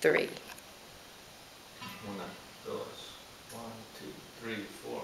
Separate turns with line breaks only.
three.
One, two, three, four.